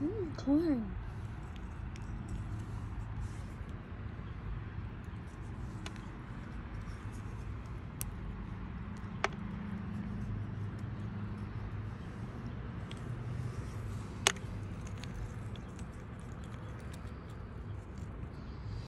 Mm, corn.